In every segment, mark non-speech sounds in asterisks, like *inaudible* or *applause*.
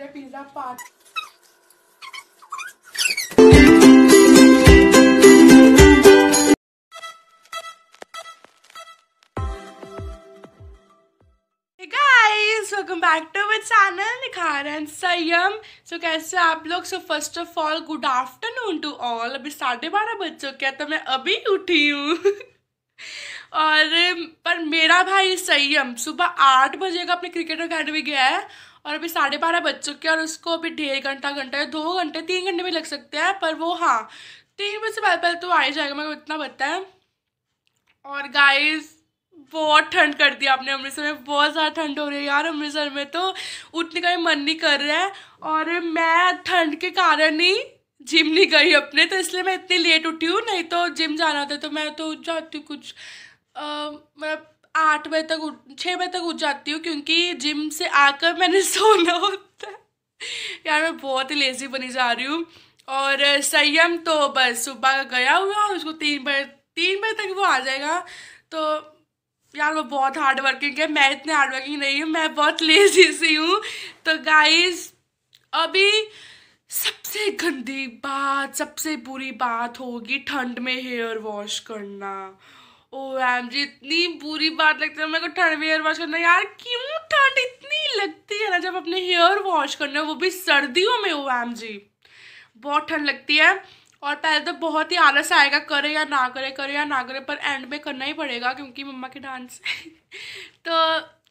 रहे pizza part. Welcome back to my channel Nikhar and Sanyam so कैसे आप लोग? So first of all good afternoon to all अभी साढ़े बारह बज चुके हैं तो मैं अभी उठी हूँ। और, पर मेरा भाई संयम सुबह आठ बजे का अपने क्रिकेट अकेडमी गया है और अभी साढ़े बारह बज चुके हैं और उसको अभी डेढ़ घंटा घंटा दो घंटे, तीन घंटे भी लग सकते हैं, पर वो हाँ तीन बजे से पहले पहले तो आ ही जाएगा, मेरे को इतना पता है। और गाइस बहुत ठंड कर दिया आपने अमृतसर में, बहुत ज़्यादा ठंड हो रही है यार अमृतसर में तो उठने का मन नहीं कर रहा है। और मैं ठंड के कारण ही जिम नहीं गई अपने तो इसलिए मैं इतनी लेट उठी हूँ, नहीं तो जिम जाना था तो मैं तो जाती कुछ मतलब आठ बजे तक उठ छः बजे तक उठ जाती हूँ, क्योंकि जिम से आकर मैंने *laughs* सोना होता है। यार, मैं बहुत ही लेजी बनी जा रही हूँ। और संयम तो बस, सुबह गया हुआ उसको तीन बजे तीन बजे तक वो आ जाएगा। तो यार वो बहुत हार्ड वर्किंग है, मैं इतने हार्ड वर्किंग नहीं हूँ, मैं बहुत लेजी सी हूँ। तो गाइस अभी सबसे गंदी बात, सबसे बुरी बात होगी ठंड में हेयर वॉश करना। ओ एम जी, इतनी बुरी बात लगती है। मेरे को ठंड में हेयर वॉश करना यार, क्यों ठंड इतनी लगती है ना, जब अपने हेयर वॉश करना वो भी सर्दियों में, ओ एम जी। बहुत ठंड लगती है। और पहले तो बहुत ही आलस आएगा, करे या ना करे करे या ना करे, पर एंड में करना ही पड़ेगा, क्योंकि मम्मा के डांस *laughs* तो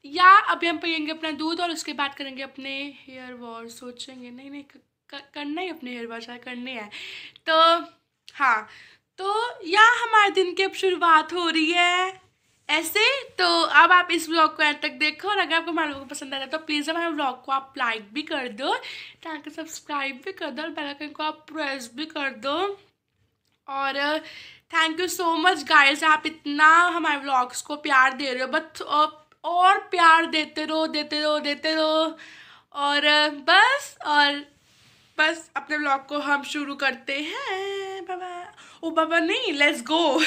या अभी हम पियेंगे अपना दूध और उसके बाद करेंगे अपने हेयर वॉश सोचेंगे, नहीं नहीं करना ही अपने हेयर वॉश करने हैं। तो हाँ तो या हमारे दिन की अब शुरुआत हो रही है ऐसे? तो अब आप इस ब्लॉग को एंड तक देखो और अगर आपको हमारे लोगों को पसंद आया तो प्लीज़ हमारे ब्लॉग को आप लाइक भी कर दो, ताकि सब्सक्राइब भी कर दो और बेल आइकन को आप प्रेस भी कर दो। और thank you so much guys आप इतना हमारे ब्लॉग्स को प्यार दे रहे हो बट और प्यार देते रहो देते रहो देते रहो। और, बस, और बस अपने ब्लॉग को हम शुरू करते हैं। बाबा। ओ बाबा, नहीं लेट्स गो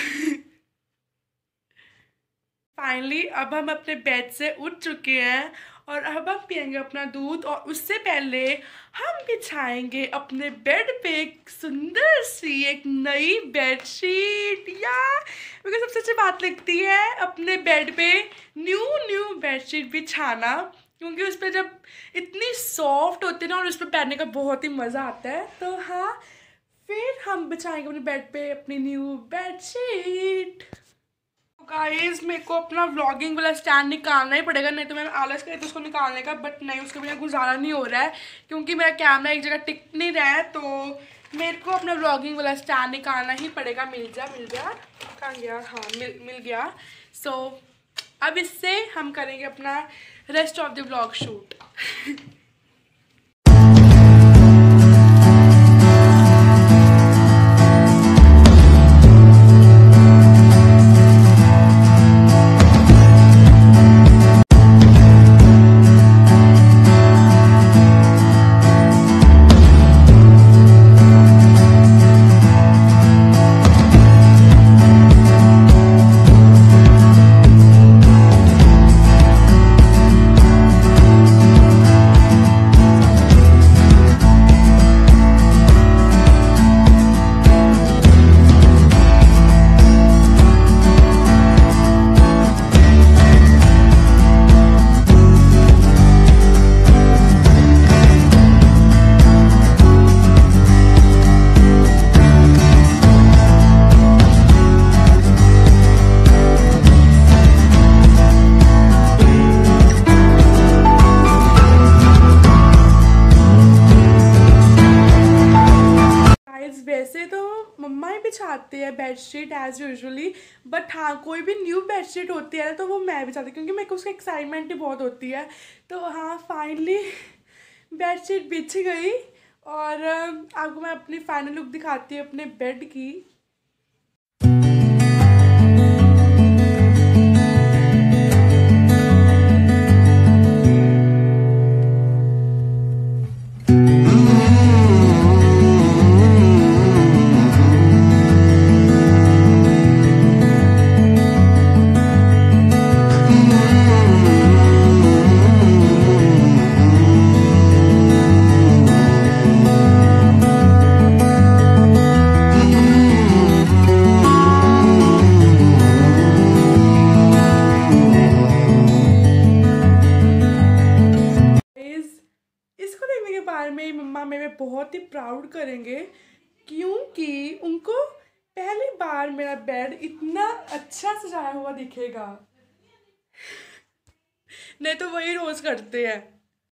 फाइनली अब हम अपने बेड से उठ चुके हैं और अब हम पियेंगे अपना दूध और उससे पहले हम बिछाएँगे अपने बेड पे एक सुंदर सी, एक नई बेडशीट या, मुझे सबसे अच्छी बात लगती है अपने बेड पे न्यू न्यू बेडशीट बिछाना। क्योंकि उस पर जब इतनी सॉफ्ट होती है ना और उस पर बैठने का बहुत ही मज़ा आता है तो हाँ फिर हम बिछाएँगे अपने बेड पे अपनी न्यू बेडशीट गाइस मेरे को अपना व्लॉगिंग वाला स्टैंड निकालना ही पड़ेगा नहीं तो मैं आलस करी तो उसको निकालने का बट नहीं उसके बिना गुजारा नहीं हो रहा है क्योंकि मेरा कैमरा एक जगह टिक नहीं रहा है तो मेरे को अपना व्लॉगिंग वाला स्टैंड निकालना ही पड़ेगा। मिल जा मिल जा कहाँ गया? हाँ मिल मिल गया। सो so, अब इससे हम करेंगे अपना rest of the vlog shoot बिछाते हैं बेडशीट एज़ यूजली बट हाँ कोई भी न्यू बेडशीट होती है ना तो वो मैं भी चाहती हूँ, क्योंकि मेरे को उसकी एक्साइटमेंट ही बहुत होती है। तो हाँ फाइनली बेडशीट बिछ गई और आपको मैं अपनी फाइनल लुक दिखाती हूँ अपने बेड की। करेंगे, क्योंकि उनको पहली बार मेरा बेड इतना अच्छा सजाया हुआ दिखेगा। नहीं तो वही रोज करते हैं।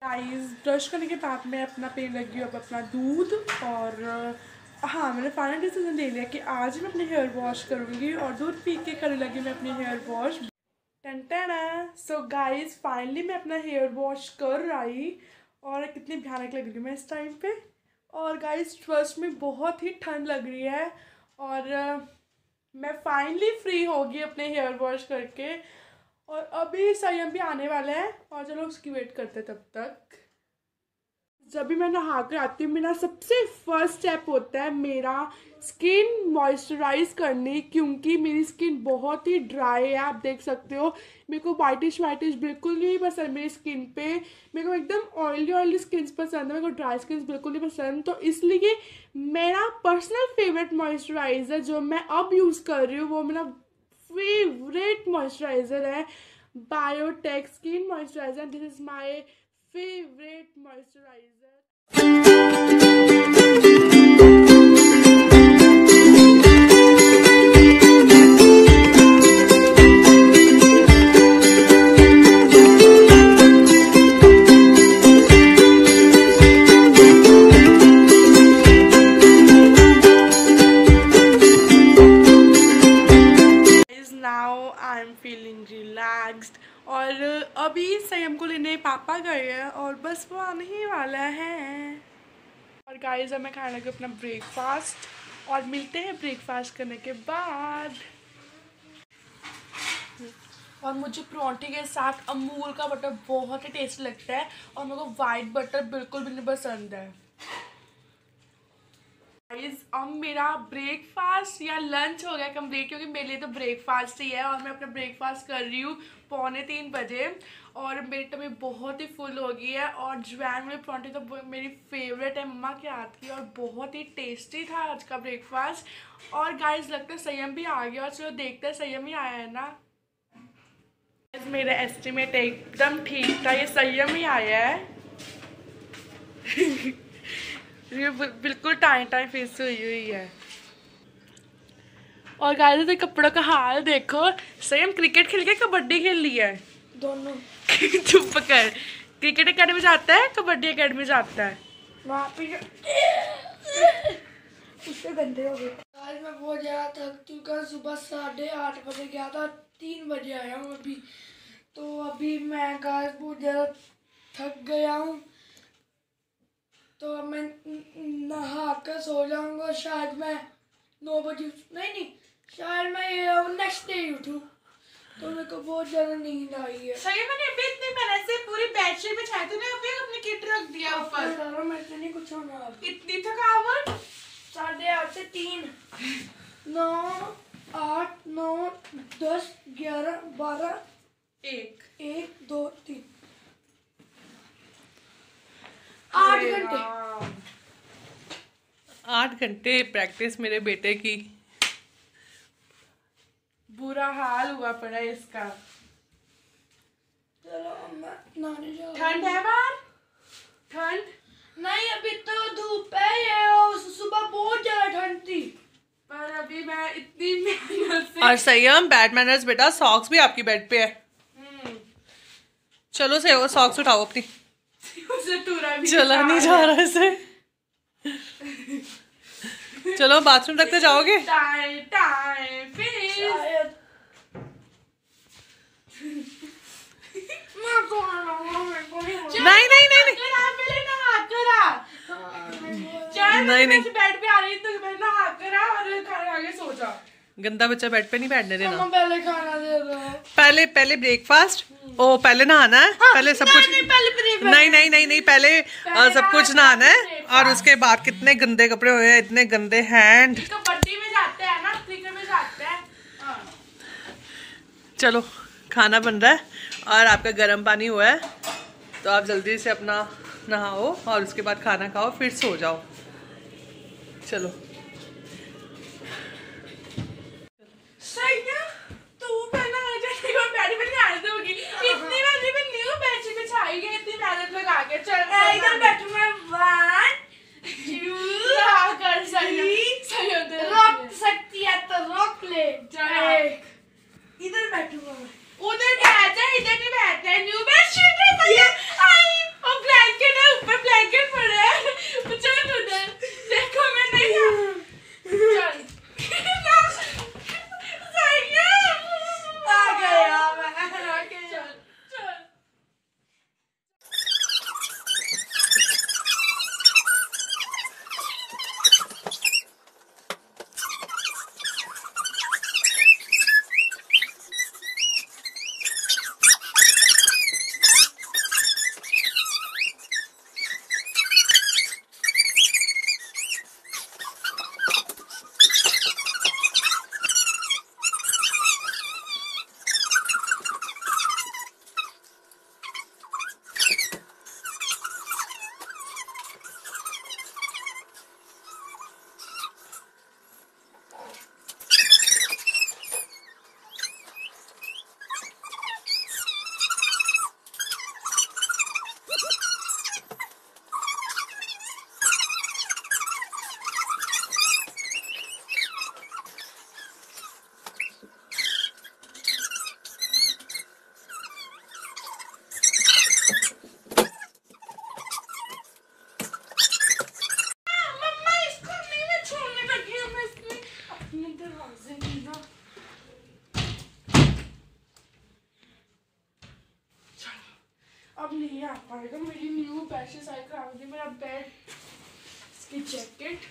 गाइस ब्रश करने के बाद मैं अपना पीने लगी हूँ अब अपना दूध और हाँ मैंने फाइनल डिसीज़न ले लिया कि आज मैं अपने हेयर वॉश करूँगी और दूध पी के करने लगी मैं अपनी हेयर वॉश टन सो गाइस फाइनली मैं अपना हेयर वॉश कर रही और कितनी भयानक लग रही हूँ मैं इस टाइम पे। और गाइस ट्रस्ट में बहुत ही ठंड लग रही है। और मैं फाइनली फ्री होगी अपने हेयर वॉश करके। और अभी संयम भी आने वाला है। और चलो उसकी वेट करते हैं तब तक। जब भी मैं नहा कर आती हूँ, मेरा सबसे फ़र्स्ट स्टेप होता है मेरा स्किन मॉइस्चराइज करनी, क्योंकि मेरी स्किन बहुत ही ड्राई है, आप देख सकते हो। मेरे को वाइटिश वाइटिश बिल्कुल नहीं पसंद मेरी स्किन पे। मेरे को एकदम ऑयली ऑयली स्किन पसंद है, मेरे को ड्राई स्किन बिल्कुल नहीं पसंद। तो इसलिए मेरा पर्सनल फेवरेट मॉइस्चराइज़र जो मैं अब यूज़ कर रही हूँ, वो मेरा फेवरेट मॉइस्चराइज़र है Biotique skin moisturizer this is my favourite moisturizer feeling relaxed और अभी संयम को लेने पापा गए हैं और बस वो आने ही वाला है। और गाइस अब मैं खाने लगी अपना ब्रेकफास्ट और मिलते हैं ब्रेकफास्ट करने के बाद। और मुझे परोंठे के साथ अमूल का बटर बहुत ही टेस्टी लगता है और मेरे को वाइट बटर बिल्कुल भी नहीं पसंद है। अब मेरा ब्रेकफास्ट या लंच हो गया कंप्लीट क्योंकि मेरे लिए तो ब्रेकफास्ट ही है और मैं अपना ब्रेकफास्ट कर रही हूँ पौने तीन बजे और मेरी टमी बहुत ही फुल हो गई है और जवैन में पराठे तो मेरी फेवरेट है, मम्मा के हाथ की और बहुत ही टेस्टी था आज का ब्रेकफास्ट और गाइस लगता है संयम भी आ गया और चलो देखते हैं, संयम ही आया है ना? मेरा एस्टिमेट एकदम ठीक था, ये संयम ही आया है। *laughs* ये बिल्कुल टाइम टाइम फेस हुई हुई है। और गाइस तो कपड़ों का हाल देखो। सेम क्रिकेट खेल के कबड्डी खेल लिया है। दोनों। *laughs* चुप कर। क्रिकेट अकेडमी जाता है कबड्डी अकेडमी जाता है। वहाँ पे उससे गंदे हो गए। आज मैं बहुत ज़्यादा थक चुका सुबह साढ़े आठ बजे गया था तीन बजे आया हूँ अभी। तो अभी मैं गाय बहुत ज़्यादा थक गया हूँ। तो अब मैं नहा कर सो जाऊँगा शायद मैं नौ बजे नहीं नहीं शायद मैं ये नेक्स्ट डे उठूँ। तो मेरे को बहुत ज़्यादा नींद आई है। सही मैंने अभी इतनी मेहनत से पूरी बेडशीट बिछाई तूने अभी अपनी किट रख दिया ऊपर। ऊपर मेरे से नहीं कुछ होना इतनी थकावट? साढ़े आठ से तीन। नौ आठ नौ दस ग्यारह बारह एक। एक दो तीन। आठ घंटे। आठ घंटे प्रैक्टिस मेरे बेटे की। बुरा हाल हुआ पड़ा है इसका। चलो ठंड है बाहर? ठंड? नहीं अभी तो धूप है ये और सुबह बहुत ज़्यादा ठंड थी। पर अभी मैं इतनी मेहनत से और संयम बैड मैनर्स बेटा सॉक्स भी आपकी बेड पे है। हम्म, चलो से सॉक्स उठाओ अपनी। चला नहीं जा रहा इसे चलो बाथरूम तक तो जाओगे? मेरे को नहीं। नहीं नहीं नहीं। पहले नहा नहीं। बेड पे आ रही तो मैं नहा करा और आगे सो जा। गंदा बच्चा बेड पे नहीं बैठने देना। पहले खाना दे दो। पहले पहले ब्रेकफास्ट ओ पहले नहाना है पहले सब कुछ नहीं पहले नहीं नहीं नहीं नहीं पहले अ, सब कुछ नहाना है और उसके बाद कितने गंदे कपड़े हुए हैं इतने गंदे हैंड कबड्डी में जाते हैं ना क्रिकेट में जाते हैं। हाँ। चलो खाना बन रहा है और आपका गर्म पानी हुआ है तो आप जल्दी से अपना नहाओ और उसके बाद खाना खाओ फिर सो जाओ। चलो। सही है तू पहले आ जाएगी और बैठी पे नहीं आने दोगी इतनी मैंने भी न्यू बेडशीट बिछाई है इतनी मेहनत लगा के चल मैं इधर बैठू मैं वन टू अब नहीं आ पाएगा मेरी न्यू पैसे साइकिल आ मेरा बेड इसकी जैकेट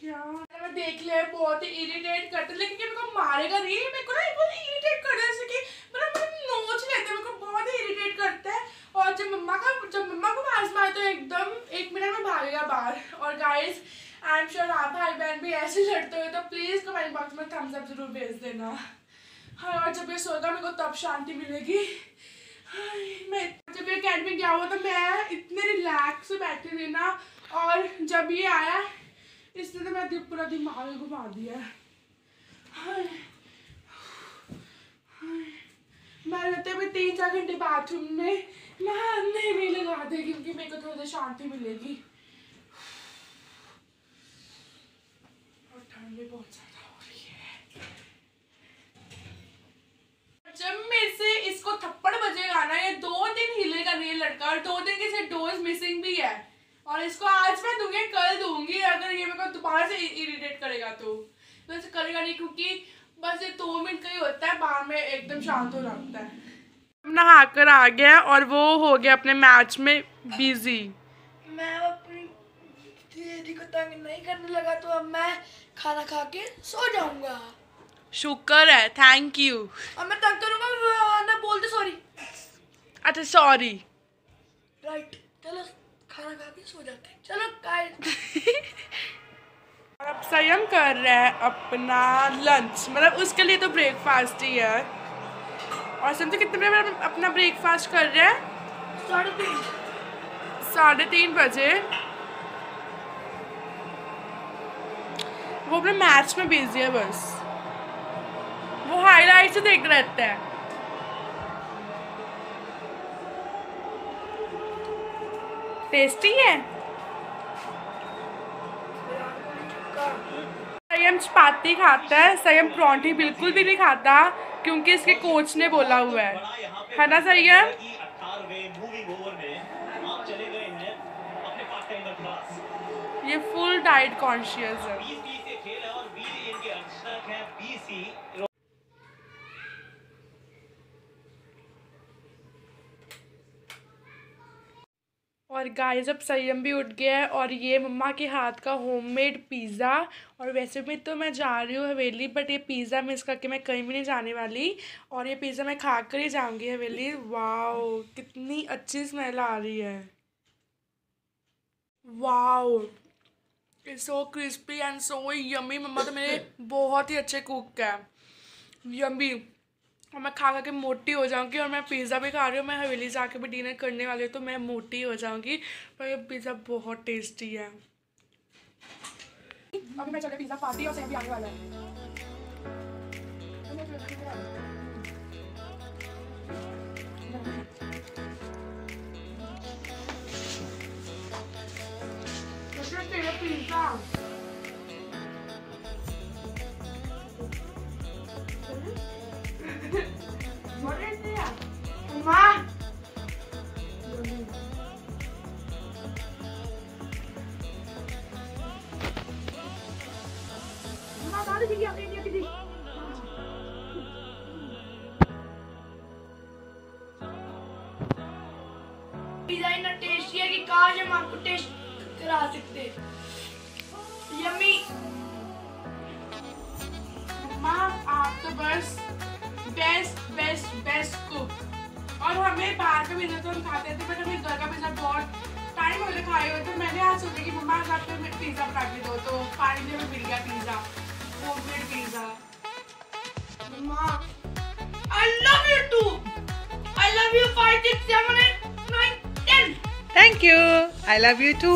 क्या मैं देख लिया बहुत ही इरिटेट करते लेकिन मेरे को मारेगा नहीं मेरे को ना बहुत इरिटेट कर रहा है मतलब मुझे नोच लेते मेरे को बहुत ही इरिटेट करते हैं और जब मम्मा का जब मम्मा को आवाज़ मारे तो एकदम एक मिनट में भागेगा बाहर और गाइस आई एम श्योर आप भाई बहन भी ऐसे लड़ते हुए तो प्लीज़ कमेंट बॉक्स में थम्स अप ज़रूर भेज देना। हाँ और जब ये सोएगा, मेरे को तब शांति मिलेगी। मैं जब ये अकेडमी गया हुआ तो मैं इतने रिलैक्स से बैठी थी ना, और जब ये आया, इसने तो मैं पूरा दिमाग घुमा दिया। मैं रहते हुए तीन चार घंटे बाथरूम में नहाने भी लगा दे क्योंकि मेरे को थोड़ी देर शांति मिलेगी और ठंड बहुत ज़्यादा हो रही है जब मेरे से इसको थप्पड़ बजेगा ना ये दो दिन हिलेगा नहीं लड़का और दो दिन की से डोज मिसिंग भी है। और इसको आज मैं दूँगी कल दूँगी अगर ये मेरे को दोबारा से इरिटेट करेगा तो। वैसे करेगा नहीं क्योंकि बस ये दो मिनट का ही होता है बाद में एकदम शांत हो जाता है। नहा कर आ गया और वो हो गया अपने मैच में बिज़ी मैं अपनी दीदी को तंग नहीं करने लगा तो अब मैं खाना खा के सो जाऊँगा। शुक्र है थैंक यू अब मैं तंग करूँगा ना बोल दे सॉरी अच्छा सॉरी राइट चलो खाना खा के सो जाते हैं। चलो गाइस अब *laughs* संयम कर रहा है अपना लंच मतलब उसके लिए तो ब्रेकफास्ट ही है। और समझो कितने बजे अपना ब्रेकफास्ट कर रहे है? साढ़े तीन। साढ़े तीन बजे। वो अपने मैच में बिज़ी है बस। वो हाईलाइट से देख रहता है। टेस्टी है? संयम चपाती खाता है, संयम परांठी बिल्कुल भी नहीं खाता, क्योंकि इसके कोच ने बोला हुआ है। है ना संयम? ये फुल डाइट कॉन्शियस है और वीर इनके अर्चक हैं बीसी और गाइस अब संयम भी उठ गया है और ये मम्मा के हाथ का होममेड पिज़्ज़ा और वैसे भी तो मैं जा रही हूँ हवेली बट ये पिज़्ज़ा मिस करके मैं कहीं भी नहीं जाने वाली। और ये पिज़्ज़ा मैं खा कर ही जाऊँगी हवेली। वाओ कितनी अच्छी स्मेल आ रही है। Wow so crispy and so yummy mama तो मेरे बहुत ही अच्छे कुक है। यमी और मैं खा खा के मोटी हो जाऊँगी और मैं पिज़्ज़ा भी खा रही हूँ, मैं हवेली जाके भी डिनर करने वाली हूँ तो मैं मोटी हो जाऊँगी। पर ये पिज़्ज़ा बहुत टेस्टी है। अभी मैं चले पिज़्ज़ा पार्टी और भी आने वाला है। Pizza What is that? इतना टेस्टी है कि काश हम आपको टेस्ट करा सकते यम्मी। माँ, आप तो बस बेस्ट बेस्ट बेस्ट कुक और हमें बाहर का पिज़्ज़ा तो हम खाते थे बट हमें घर का पिज़्ज़ा बहुत टाइम हो गया खाए हुए तो मैंने आज सोचा कि मम्मा आज आपको पिज़्ज़ा बना के दो। तो फाइनली हमें मिल गया pizza homemade pizza mama I love you too. I love you five, six, seven, eight, nine, ten. Thank you I love you too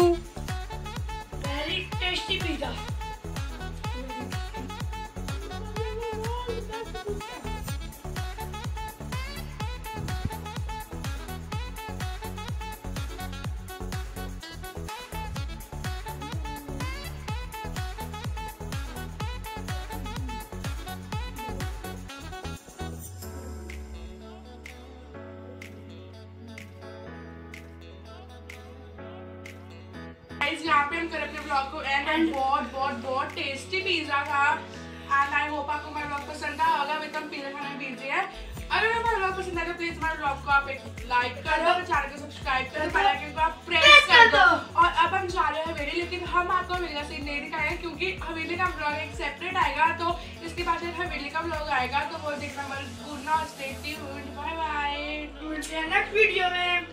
guys यहाँ पे हम कर अपने ब्लॉग को एंड एंड बहुत बहुत बहुत टेस्टी पिज्जा था एंड आई होप आपको मेरा ब्लॉग पसंद आया होगा विद हम पिज्जा खाना है। अगर मेरा ब्लॉग पसंद आया तो प्लीज़ हमारे ब्लॉग को आप एक लाइक कर दो चैनल को सब्सक्राइब कर दो बेल को आप प्रेस कर दो। और अब हम जा रहे हैं हवेली लेकिन हम आपको हवेली सीन नहीं दिखाएँगे क्योंकि हवेली का ब्लॉग एक सेपरेट आएगा। तो इसके बाद फिर हवेली का ब्लॉग आएगा। तो वो देखना मत भूलना stay tuned bye bye next video में।